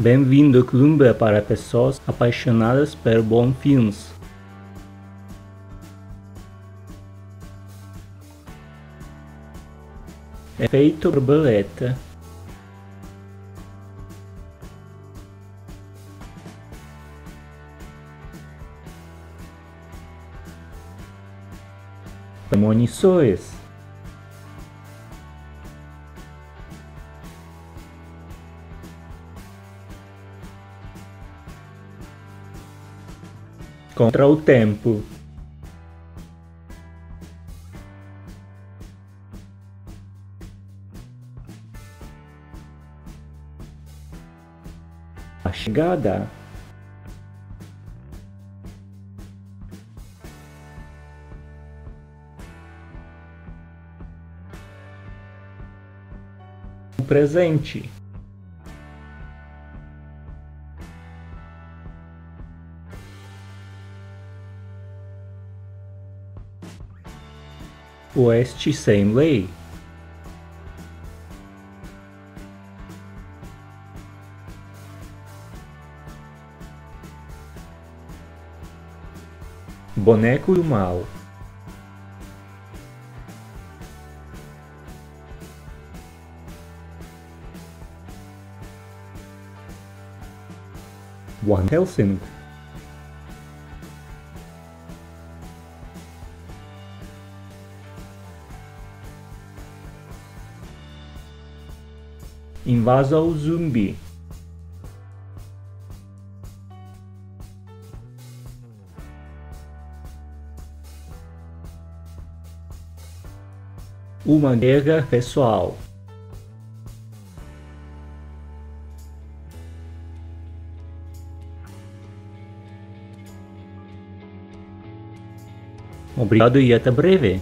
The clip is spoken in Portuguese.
Bem-vindo ao clube para pessoas apaixonadas por bons filmes. Efeito borboleta. Premonições. Contra o tempo. A chegada. Presente. Oeste sem lei. Boneco do mal. Van Helsing. Invasão zumbi. Uma guerra pessoal. Obrigado e até breve.